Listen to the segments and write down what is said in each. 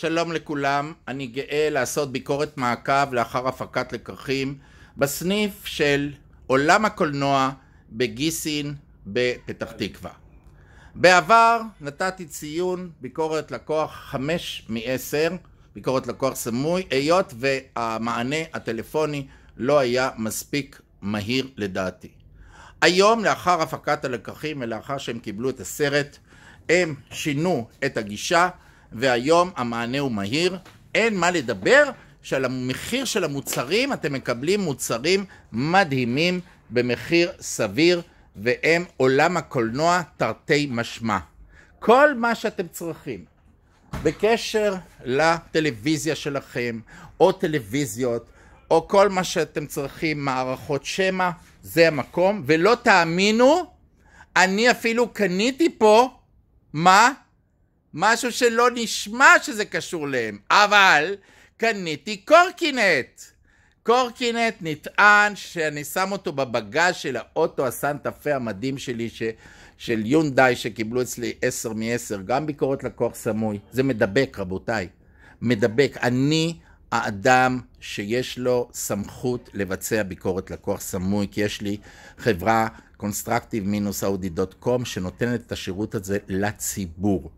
שלום לכולם, אני גאה לעשות ביקורת מעקב לאחר הפקת לקחים בסניף של עולם הקולנוע בגיסין בפתח תקווה. בעבר נתתי ציון ביקורת לקוח חמש מעשר, ביקורת לקוח סמוי, היות והמענה הטלפוני לא היה מספיק מהיר לדעתי. היום לאחר הפקת הלקחים ולאחר שהם קיבלו את הסרט הם שינו את הגישה והיום המענה הוא מהיר. אין מה לדבר שעל המחיר של המוצרים אתם מקבלים מוצרים מדהימים במחיר סביר והם עולם הקולנוע תרתי משמע. כל מה שאתם צריכים בקשר לטלוויזיה שלכם או טלוויזיות או כל מה שאתם צריכים מערכות שמע זה המקום. ולא תאמינו אני אפילו קניתי פה מה? משהו שלא נשמע שזה קשור להם, אבל קניתי קורקינט. קורקינט נטען שאני שם אותו בבגז של האוטו הסנטה פה המדהים שלי ש... של יונדאי שקיבלו אצלי עשר מעשר, גם ביקורת לקוח סמוי. זה מדבק רבותיי, מדבק. אני האדם שיש לו סמכות לבצע ביקורת לקוח סמוי, כי יש לי חברה constructive-audi.com שנותנת את השירות הזה לציבור.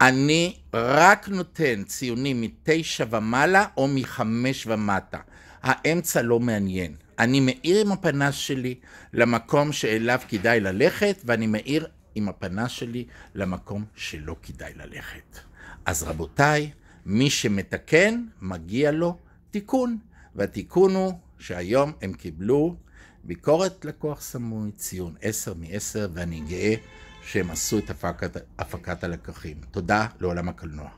אני רק נותן ציונים מתשע ומעלה או מחמש ומטה. האמצע לא מעניין. אני מאיר עם הפנס שלי למקום שאליו כדאי ללכת, ואני מאיר עם הפנס שלי למקום שלא כדאי ללכת. אז רבותיי, מי שמתקן, מגיע לו תיקון. והתיקון הוא שהיום הם קיבלו ביקורת לקוח סמוי, ציון 10 מ-10, ואני גאה שהם עשו את הפקת, הפקת הלקחים. תודה לעולם הקולנוע.